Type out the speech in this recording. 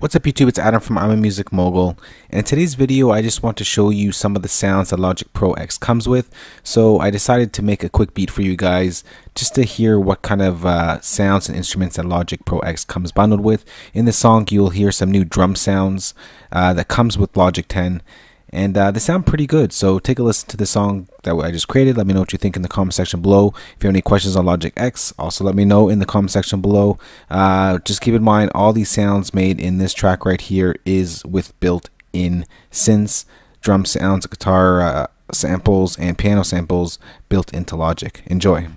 What's up YouTube, it's Adam from I'm a Music Mogul. And in today's video I just want to show you some of the sounds that Logic Pro X comes with. So I decided to make a quick beat for you guys just to hear what kind of uh, sounds and instruments that Logic Pro X comes bundled with. In this song you'll hear some new drum sounds uh, that comes with Logic 10 and uh, they sound pretty good. So take a listen to the song that I just created. Let me know what you think in the comment section below. If you have any questions on Logic X, also let me know in the comment section below. Uh, just keep in mind all these sounds made in this track right here is with built-in synths, drum sounds, guitar uh, samples, and piano samples built into Logic. Enjoy.